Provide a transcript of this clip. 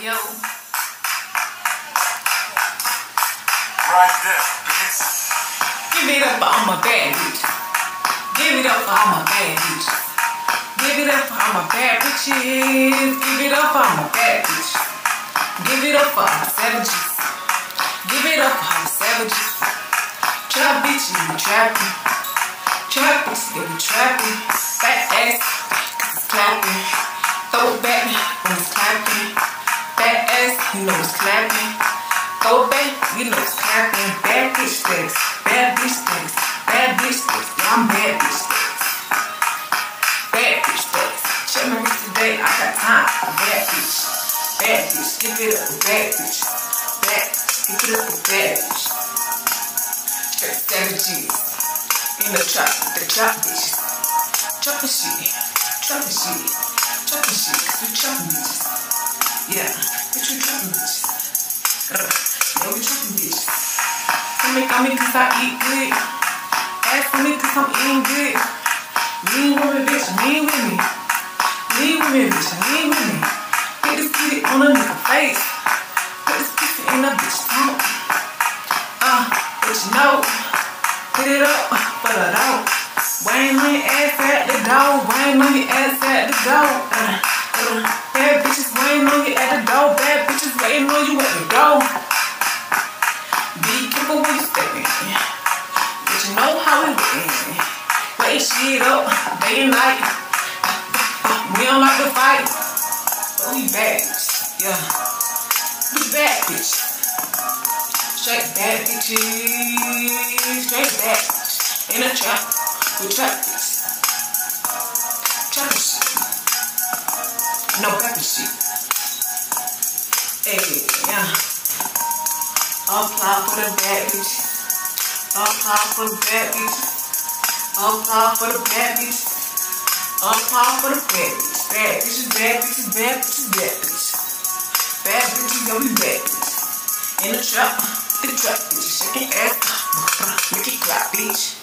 Yo. Right there, bitch. Give it up for all my bad bitches. Give it up for all my bad bitches. Give it up for all my bad bitches. Give it up for all my bad bitches. Give it up for all the savages. Give it up for all the savages. Trap bitches, you trapping. Trap bitches, they be trapping. Fat ass, cause it's clapping. Throw it back when it's clapping. You know it's clapping. It back, you know it's clapping. Bad bitch sticks, bad bitch sticks, bad bitch. Yeah, I'm bad bitch sticks. Bad bitch sticks. Check my wrist today, I got time bad bitch. Bad bitch, give it up bad bitch. Bad, give it up bad bitch. Straight savages. In the trap, the trap bitch. Chopping shit, chopping shit, chopping shit, cause we chopping. Yeah, bitch, we chopping Yeah, we chopping bitches. Come make on me cause I eat good. Ask for me cause I'm eating good. Lean with me, bitch, lean with me. Lean with me, bitch, lean with me. Get this kitty on a nigga face. Put this pussy in a bitch stomach. Uh, but you know, put it up, put it out. Wayne on your ass at the door. Wayne on your ass at the door. Uh, uh, bad bitches Waiting on you at the door. Be careful when you step in. But you know how it went. Play shit up day and night. We don't like to fight. But we bitch. Yeah. We bad bitch. Straight bad bitches. Straight bitch. In a trap. We trap bitch. Trap shit. No pepper shit. Yeah. Apply for the bad bitch. Apply for the bad bitch. Apply for the bad bitch. Apply for the bad bitch. Bad bitches, bad bitches, bad bitches, bad bitches. Bad bitches, gonna be bad bitches. In the trap, the trap bitches. Shaking ass, make it clap, bitch.